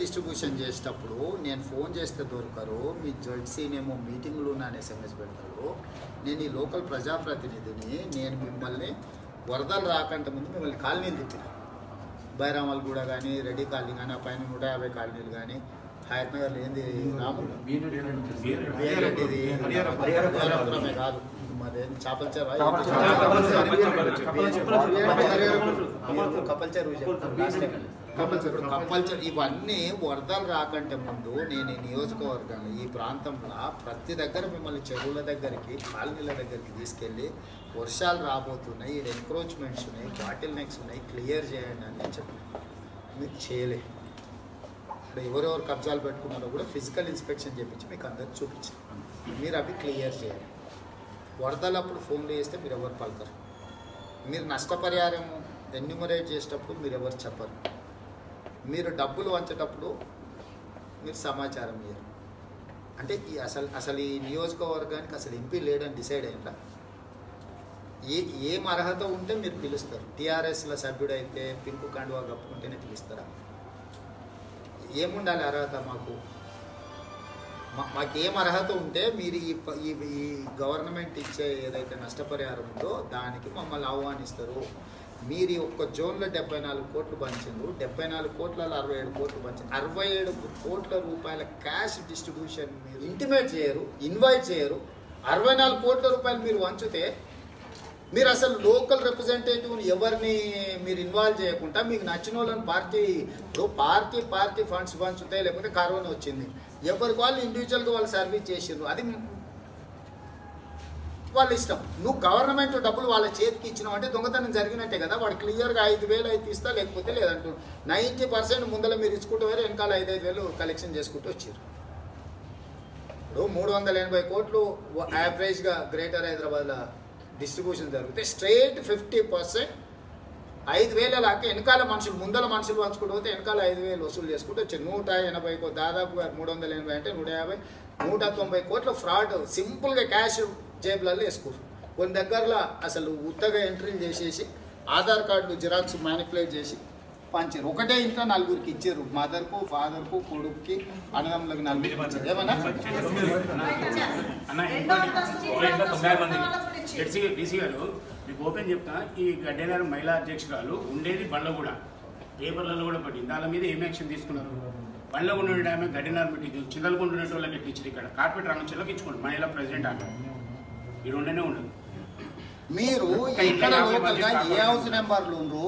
Distribution చేసేటప్పుడు నేను phone చేస్తే దొరకరు మీ జడ్సీనేమో మీటింగ్లు అని ఎస్ఎంఎస్ పెడతారు నేను ఈ లోకల్ ప్రజాప్రతినిధిని నేను మిమ్మల్ని వరదలు రాకంటే ముందు మిమ్మల్ని కాలనీలు తిప్పిన బైరామల్ కూడా కానీ రెడ్డి కాలనీ కానీ ఆ పైన నూట యాభై కాలనీలు కానీ హయత్ నగర్లో ఏంది రాముడు కాదు మరేంది చేపల చెరువు కపల్ చెరువు ఇవన్నీ వరదలు రాకంటే ముందు నేను ఈ నియోజకవర్గంలో ఈ ప్రాంతంలో ప్రతి దగ్గర మిమ్మల్ని చెరువుల దగ్గరికి కాలనీల దగ్గరికి తీసుకెళ్ళి వర్షాలు రాబోతున్నాయి ఈ ఎంక్రోచ్మెంట్స్ ఉన్నాయి బాటిల్ నెక్స్ ఉన్నాయి క్లియర్ చేయండి అని నేను చెప్పాను మీరు చేయలే ఇప్పుడు ఎవరెవరు కబ్జాలు పెట్టుకున్నారో కూడా ఫిజికల్ ఇన్స్పెక్షన్ చేపించి మీకు అందరికి చూపించాను మీరు అవి క్లియర్ చేయాలి వరదలప్పుడు ఫోన్లు చేస్తే మీరు ఎవరు పలకరు? మీరు నష్టపరిహారం ఎన్యూమరేట్ చేసేటప్పుడు మీరు ఎవరు చెప్పరు? మీరు డబ్బులు వంచేటప్పుడు మీరు సమాచారం ఇయ్యరు. అంటే ఈ అసలు అసలు ఈ నియోజకవర్గానికి అసలు ఎంపీ లేడని డిసైడ్ అయిందా ఏ ఏం అర్హత ఉంటే మీరు పిలుస్తారు? టీఆర్ఎస్ల సభ్యుడైతే పింకు కండువా కప్పుకుంటేనే పిలుస్తారా? ఏముండాలి అర్హత మాకు? మాకేం అర్హత ఉంటే మీరు ఈ ప- ఈ గవర్నమెంట్ ఇచ్చే ఏదైతే నష్టపరిహారం ఉందో దానికి మమ్మల్ని ఆహ్వానిస్తారు. మీరు ఒక్క జోన్లో డెబ్బై నాలుగు కోట్లు పంచిండ్రు డెబ్బై నాలుగు కోట్లలో అరవై ఏడు కోట్లు పంచారు అరవై ఏడు కోట్ల రూపాయల క్యాష్ డిస్ట్రిబ్యూషన్ మీరు ఇంటిమేట్ చేయరు ఇన్వైట్ చేయరు. అరవై నాలుగు కోట్ల రూపాయలు మీరు వంచితే మీరు అసలు లోకల్ రిప్రజెంటేటివ్ని ఎవరిని మీరు ఇన్వాల్వ్ చేయకుండా మీకు నచ్చిన వాళ్ళని పార్టీ ఇప్పుడు పార్టీ పార్టీ ఫండ్స్ ఫండ్స్ ఉంటాయి లేకపోతే కరోనా వచ్చింది. ఎవరికి వాళ్ళు ఇండివిజువల్గా వాళ్ళు సర్వీస్ చేసిండ్రు అది వాళ్ళ ఇష్టం. నువ్వు గవర్నమెంట్ డబ్బులు వాళ్ళ చేతికి ఇచ్చినావు అంటే దొంగతనం జరిగినట్టే కదా వాడు క్లియర్గా ఐదు వేలు అయితే ఇస్తా లేకపోతే లేదంటు. నైంటీ పర్సెంట్ ముందర మీరు ఇచ్చుకుంటూ వేరే వెనకాల ఐదు ఐదు వేలు కలెక్షన్ చేసుకుంటూ వచ్చారు ఇప్పుడు మూడు వందల ఎనభై కోట్లు యావరేజ్గా గ్రేటర్ హైదరాబాద్లో డిస్ట్రిబ్యూషన్ జరిగితే స్ట్రైట్ ఫిఫ్టీ పర్సెంట్ ఐదు వేల లాగా వెనకాల మనుషులు ముందల మనుషులు పంచుకుంటూ పోతే వెనకాల ఐదు వేలు వసూలు చేసుకుంటూ వచ్చి నూట ఎనభై కో- దాదాపుగా మూడు వందల ఎనభై అంటే నూట యాభై నూట తొంభై కోట్ల ఫ్రాడ్ సింపుల్గా క్యాష్ జేబులలో వేసుకోరు కొన్ని దగ్గరలో అసలు ఉత్తగా ఎంట్రీలు చేసేసి ఆధార్ కార్డు జిరాక్స్ మ్యానిపులేట్ చేసి పంచారు. ఒకటే ఇంట్లో నలుగురికి ఇచ్చారు. మదర్కు ఫాదర్కు కొడుక్కి అన్నదమ్ములకు నలుగురికి ఏమన్నా? ఎడ్సీ డీసీ గారు మీకు ఓపెన్ చెప్తా ఈ గడ్డేనారు మహిళా అధ్యక్షురాలు ఉండేది బండ్లగూడ. పేపర్లలో కూడా పడింది. దాని మీద ఏం యాక్షన్ తీసుకున్నారు? బండ్లగూడ ఉండే ఆమె గడ్డేనారు పెట్టి చింతలగుండ ఉండే వాళ్ళకి ఎట్టించారు ఇక్కడ. కార్పొరేట్ రంగంచెల్లోకి ఇచ్చుకోండి మహిళా ప్రెసిడెంట్ అంటారు మీరు ఉండనే ఉండదు. మీరు లోకల్గా ఏ హౌస్ నెంబర్లు ఉండ్రు?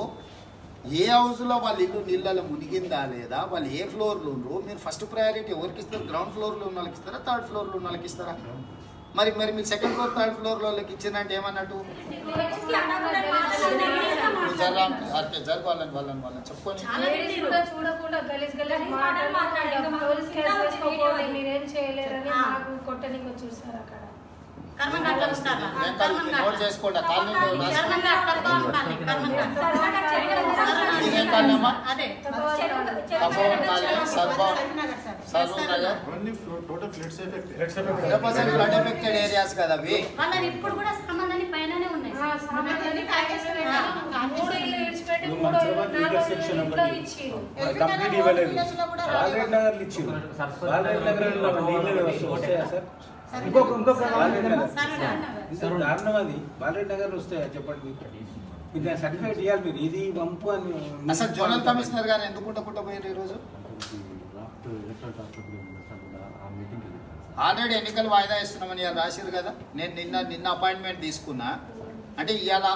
ఏ హౌస్లో వాళ్ళ ఇల్లు నీళ్ళలో మునిగిందా లేదా? వాళ్ళు ఏ ఫ్లోర్లు ఉండ్రు? మీరు ఫస్ట్ ప్రయారిటీ ఎవరికి ఇస్తారు? గ్రౌండ్ ఫ్లోర్లో ఉన్న వాళ్ళకి ఇస్తారా? థర్డ్ ఫ్లోర్లో ఉన్న వాళ్ళకి ఇస్తారా? మరి మరి మీరు సెకండ్ ఫ్లోర్ థర్డ్ ఫ్లోర్ వాళ్ళకి ఇచ్చిందంటే ఏమన్నట్టు? నువ్వు జరా అంటే జరగాలని వాళ్ళని వాళ్ళని చెప్పుకొని. చూడకుండా నోట్ చేసుకోండి నగర్ ఫ్లడ్ ఎఫెక్టెడ్ ఏరియాస్ కదా అవి? ఇప్పుడు కూడా సంబంధాన్ని పైననే ఉన్నాయి కంప్లీట్ ఇవ్వలేదు. బాలరెడ్డి నగర్లు ఇచ్చారు. బాలరెడ్డి నగర్ నీళ్ళు వస్తాయా సార్? ఇంకొక ఇంకొక దారుణం అది. బాలరెడ్డి నగర్ వస్తాయా చెప్పండి మీకు సర్టిఫికేట్ ఇవ్వాలి మీరు. ఇది వంపు అని అసలు జోనల్ కమిషనర్ గారు ఎందుకు ఉండకుండా పోయారు ఈరోజు? ఆల్రెడీ ఎన్నికలు వాయిదా ఇస్తున్నామని ఇవాళ రాసిరు కదా. నేను నిన్న నిన్న అపాయింట్మెంట్ తీసుకున్నా. అంటే ఇవాళ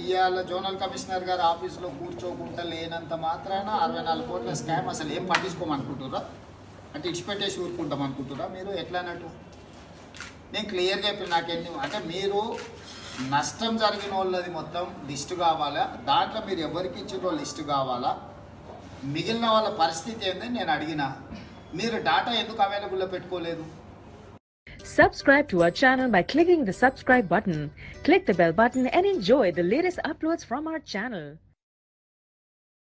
ఇవాళ జోనల్ కమిషనర్ గారు ఆఫీస్లో కూర్చోకుండా లేనంత మాత్రాన అరవై నాలుగు కోట్ల స్కామ్ అసలు ఏం పట్టించుకోమనుకుంటురా అంటే ఇడిచిపెట్టేసి ఊరుకుంటాం అనుకుంటురా మీరు? ఎట్లా అన్నట్టు నేను క్లియర్ చెప్పిన నాకెన్ని అంటే మీరు నష్టం జరిగిన వాళ్ళది మొత్తం లిస్టు కావాలా దాంట్లో మీరు ఎవరికి ఇచ్చిన లిస్టు కావాలా మిగిలిన వాళ్ళ పరిస్థితి ఏందని నేను అడిగిన మీరు డాటా ఎందుకు అవైలబుల్లో పెట్టుకోలేదు Subscribe to our channel by clicking the subscribe button. Click the bell button and enjoy the latest uploads from our channel.